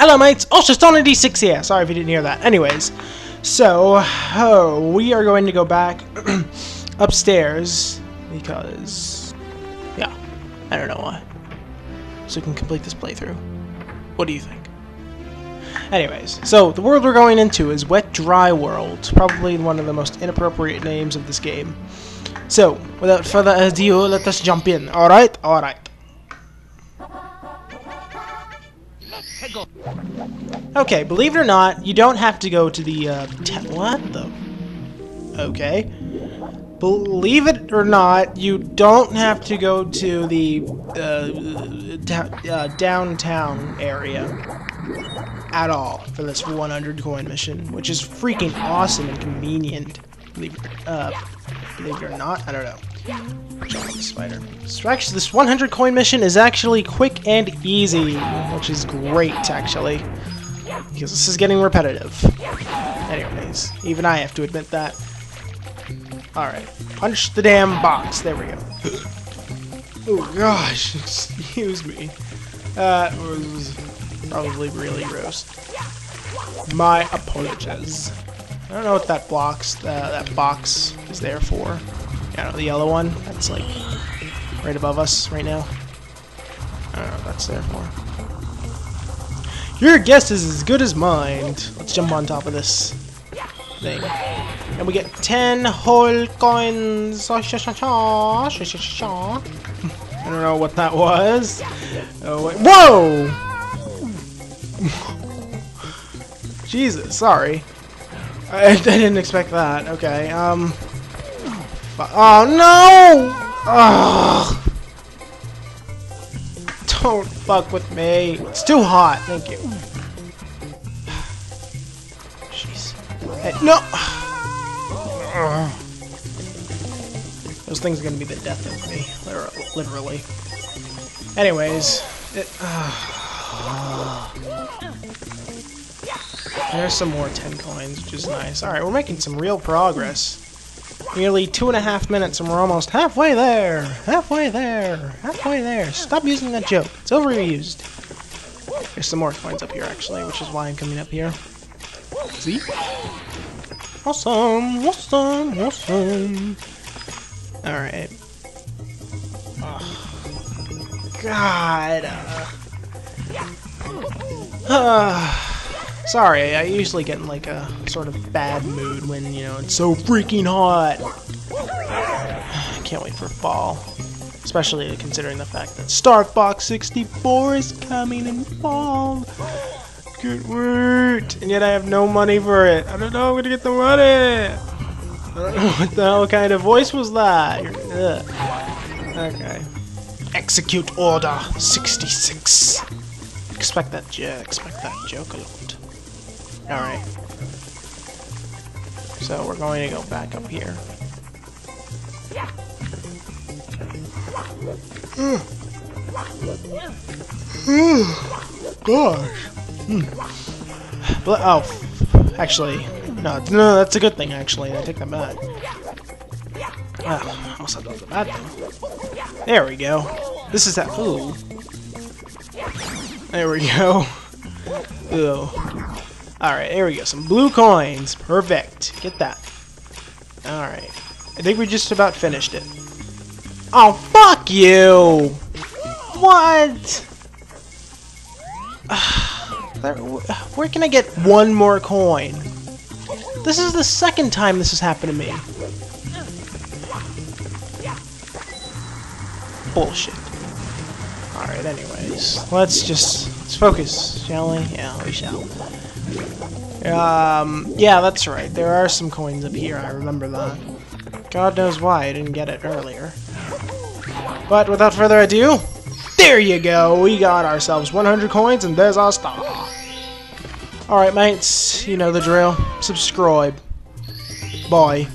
Hello mates, OshaStar96 here, sorry if you didn't hear that. Anyways, so, oh, we are going to go back upstairs, because, yeah, I don't know why. So we can complete this playthrough. What do you think? Anyways, so the world we're going into is Wet Dry World, probably one of the most inappropriate names of this game. So, without further ado, let us jump in. Alright? Alright. Okay, believe it or not, you don't have to go to the, uh, what the? Okay. Believe it or not, you don't have to go to the, uh, uh, downtown area at all for this 100 coin mission, which is freaking awesome and convenient. Believe, uh, believe it or not, I don't know. Spider. So actually, this 100 coin mission is actually quick and easy, which is great, actually. Because this is getting repetitive. Anyways, even I have to admit that. Alright, punch the damn box. There we go. oh gosh, excuse me. That was probably really gross. My apologies. I don't know what that box, uh, that box is there for. I don't know, the yellow one? That's like right above us right now. I don't know what that's there for. Your guess is as good as mine. Let's jump on top of this thing. And we get 10 whole coins. I don't know what that was. Oh, wait. Whoa! Jesus, sorry. I, I didn't expect that. Okay, um... Oh no! Oh. Don't fuck with me. It's too hot. Thank you. Jeez. Hey, no! Those things are gonna be the death of me. Literally. Anyways. It, uh, there's some more 10 coins, which is nice. Alright, we're making some real progress. Nearly two and a half minutes and we're almost halfway there. Halfway there. Halfway there. Stop using that joke. It's overused. There's some more coins up here actually, which is why I'm coming up here. See? Awesome. Awesome. Awesome. Alright. God. Uh. uh. Sorry, I usually get in like a sort of bad mood when, you know, it's so freaking hot. I can't wait for fall. Especially considering the fact that Star Fox 64 is coming in fall. Good word. And yet I have no money for it. I don't know how I'm gonna get the money. I don't know what the hell kind of voice was that. Okay. Execute Order 66. Expect that, yeah, expect that joke a lot. Alright. So we're going to go back up here. Hmm. Hmm. Gosh. Hmm. oh, actually, no, no, that's a good thing, actually. I take that back. Oh, almost thought that was bad thing. There we go. This is that. Ooh. There we go. Ooh. Alright, there we go. Some blue coins. Perfect. Get that. Alright. I think we just about finished it. Oh, fuck you! What? Where can I get one more coin? This is the second time this has happened to me. Bullshit. Alright, anyways. Let's just... Let's focus, shall we? Yeah, we shall. Um, yeah, that's right. There are some coins up here. I remember that. God knows why I didn't get it earlier. But without further ado, there you go. We got ourselves 100 coins, and there's our star. Alright, mates. You know the drill. Subscribe. Bye.